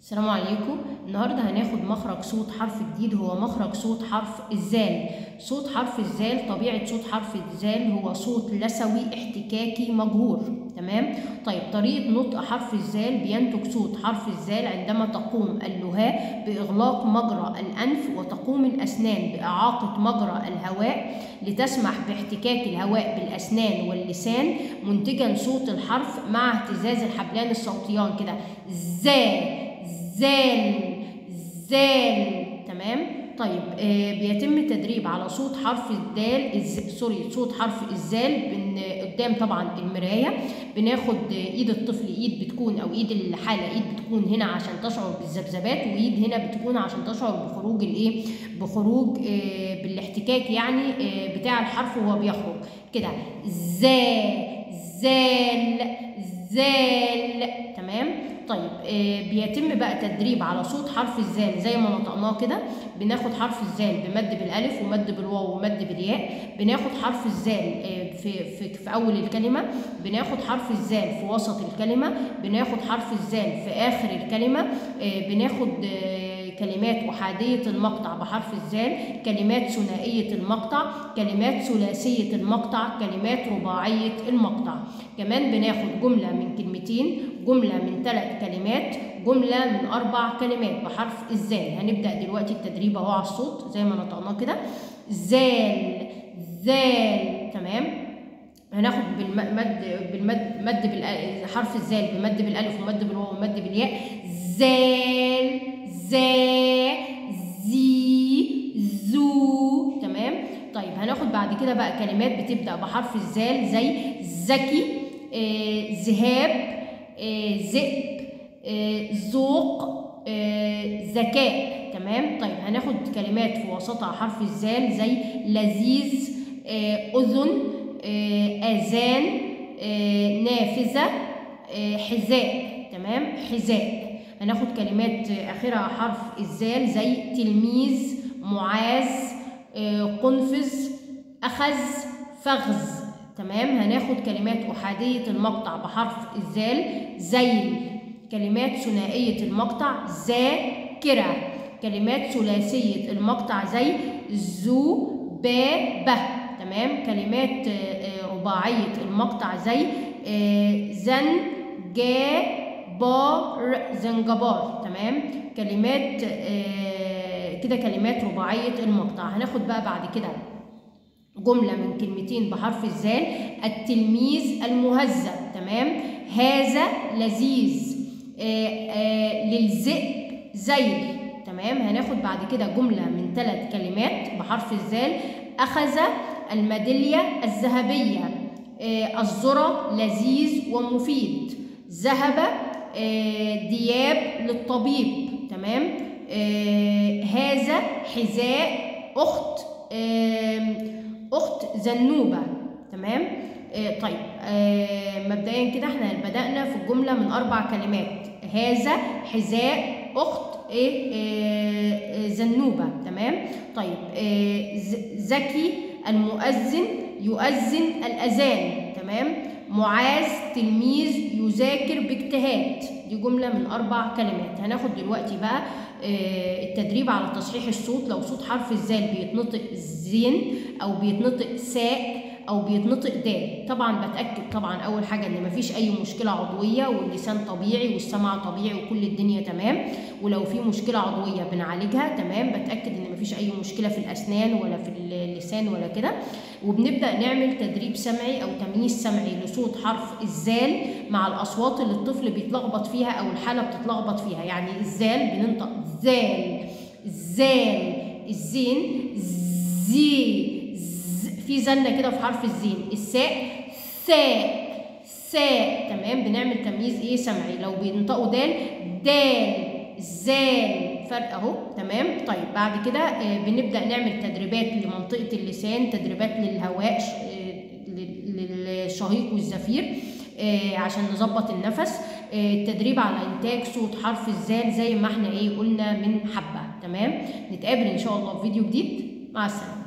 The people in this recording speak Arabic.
السلام عليكم. النهارده هناخد مخرج صوت حرف جديد. هو مخرج صوت حرف الزال. صوت حرف الزال طبيعة صوت حرف الزال هو صوت لثوي احتكاكي مجهور. تمام؟ طيب طريقة نطق حرف الزال. بينتج صوت حرف الزال عندما تقوم اللهاء بإغلاق مجرى الأنف وتقوم الأسنان بإعاقة مجرى الهواء لتسمح باحتكاك الهواء بالأسنان واللسان منتجا صوت الحرف مع اهتزاز الحبلان الصوتيان. كده زال زال زال تمام؟ طيب آه بيتم التدريب على صوت حرف الدال الز... سوري صوت حرف الزال بن... قدام طبعا المراية. بناخد إيد الطفل إيد بتكون أو إيد الحالة إيد بتكون هنا عشان تشعر بالذبذبات وإيد هنا بتكون عشان تشعر بخروج الإيه؟ بخروج آه بالاحتكاك يعني آه بتاع الحرف وهو بيخرج. كده زال زال زال. طيب آه بيتم بقى تدريب على صوت حرف الزال زي ما نطقناه كده. بناخد حرف الزال بمد بالألف ومد بالواو ومد بالياء. بناخد حرف الزال آه في, في في أول الكلمة. بناخد حرف الزال في وسط الكلمة. بناخد حرف الزال في آخر الكلمة. آه بناخد كلمات أحادية المقطع بحرف الزال كلمات ثنائية المقطع كلمات ثلاثية المقطع كلمات رباعية المقطع. كمان بناخد جملة من كلمتين جملة من ثلاث كلمات جملة من أربع كلمات بحرف الزال. هنبدأ دلوقتي التدريب أهو على الصوت زي ما نطقناه كده. زال زال تمام؟ هناخد بالمد بالمد مد بالحرف الزال بمد بالألف ومد بالواو ومد بالياء. زال. زا زي زو تمام؟ طيب هناخد بعد كده بقى كلمات بتبدأ بحرف الزال زي ذكي آه ذهاب آه ذئب آه ذوق ذكاء. تمام؟ طيب هناخد كلمات في وسطها حرف الزال زي لذيذ أذن آذان نافذة حذاء. تمام؟ حذاء. هناخد كلمات اخرها حرف الزال زي تلميذ معاذ قنفذ أخذ فغز. تمام؟ هناخد كلمات أحادية المقطع بحرف الزال زي كلمات ثنائية المقطع ذاكرة. كلمات ثلاثية المقطع زي ذو با به تمام كلمات رباعية المقطع زي زن جا بار زنجبار تمام؟ كلمات آه كده كلمات رباعية المقطع. هناخد بقى بعد كده جملة من كلمتين بحرف الزال. التلميذ المهذب تمام؟ هذا لذيذ. آه آه للذئب زيل تمام؟ هناخد بعد كده جملة من ثلاث كلمات بحرف الزال. أخذ الميدالية الذهبية. الذرة لذيذ ومفيد. ذهب دياب للطبيب تمام؟ آه هذا حذاء أخت آه أخت زنوبة تمام؟ آه طيب آه مبدئيا كده إحنا بدأنا في الجملة من أربع كلمات. هذا حذاء أخت إيه؟ آه زنوبة تمام؟ طيب آه ذكي المؤذن يؤذن الأذان. تمام؟ معاذ تلميذ يذاكر باجتهاد. دي جملة من أربع كلمات. هناخد دلوقتي بقى التدريب على تصحيح الصوت. لو صوت حرف الزال بيتنطق زين أو بيتنطق ساء أو بيتنطق دال طبعا بتأكد طبعا أول حاجة إن مفيش أي مشكلة عضوية واللسان طبيعي والسمع طبيعي وكل الدنيا تمام. ولو في مشكلة عضوية بنعالجها تمام. بتأكد إن مفيش أي مشكلة في الأسنان ولا في اللسان ولا كده. وبنبدأ نعمل تدريب سمعي أو تمييز سمعي لصوت حرف الزال مع الأصوات اللي الطفل بيتلخبط فيها أو الحالة بتتلخبط فيها. يعني الزال بننطق زال زال الزين زي. في زنة كده في حرف الزين. الساء ثاء ثاء تمام؟ بنعمل تمييز إيه؟ سمعي. لو بينطقوا دال دال زال. فرق أهو. تمام؟ طيب بعد كده آه بنبدأ نعمل تدريبات لمنطقة اللسان تدريبات للهواء للشهيق والزفير آه عشان نظبط النفس. آه التدريب على إنتاج صوت حرف الزال زي ما إحنا إيه قلنا من حبة. تمام؟ نتقابل إن شاء الله في فيديو جديد. مع السلامة.